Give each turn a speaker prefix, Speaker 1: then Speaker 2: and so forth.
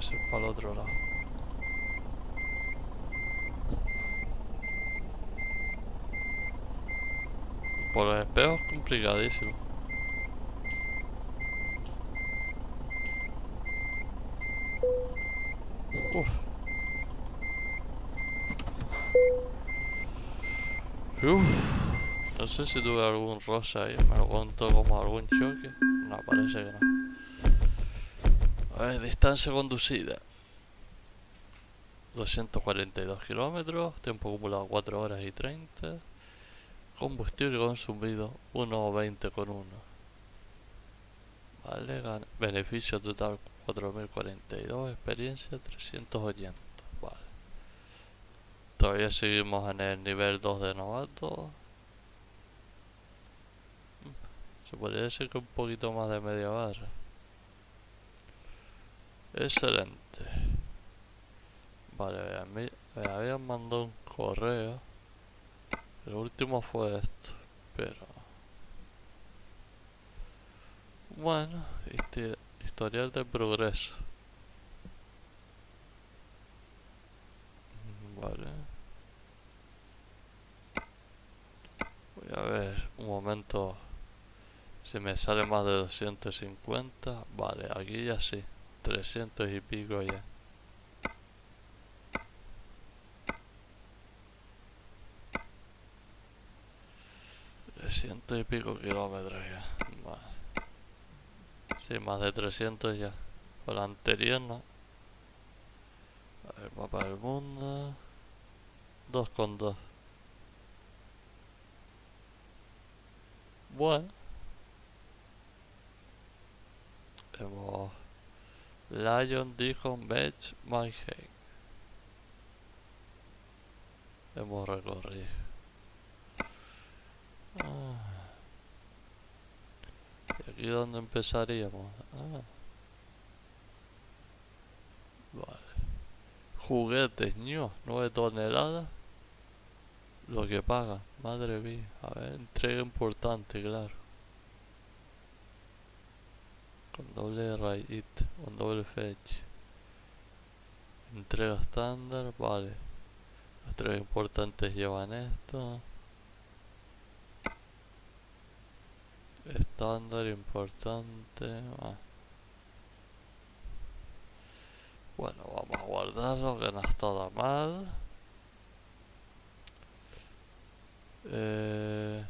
Speaker 1: Que ser para el otro lado. Por los espejos complicadísimo. Uf. Uf. No sé si tuve algún rosa ahí, me contó como algún choque. No, parece que no. A ver, distancia conducida. 242 kilómetros, tiempo acumulado 4 horas y 30. Combustible consumido 1,20 con 1. Vale, beneficio total 4042, experiencia 380. Vale. Todavía seguimos en el nivel 2 de novato. Mm, Se podría decir que un poquito más de media barra. Excelente. Vale, a mí me habían mandado un correo. El último fue esto, pero... Bueno, este historial de progreso. Mm, Vale. Voy a ver un momento si me sale más de 250. Vale, aquí ya sí. 300 y pico ya. Trescientos y pico kilómetros ya. Vale. Sí, más de 300 ya. Con la anterior no. A ver, mapa del mundo. 2 con 2. Bueno. Hemos... Lion, Dijon, Betch, Mannheim. Hemos recorrido. Ah. ¿Y aquí dónde empezaríamos? Ah. Vale. Juguetes, ño, 9 toneladas. Lo que paga, madre mía. A ver, entrega importante, claro. Con doble raid, con doble fetch. Entrega estándar, vale. Las tres importantes llevan esto. Estándar, importante. Bueno, vamos a guardarlo, que no está mal. Eh...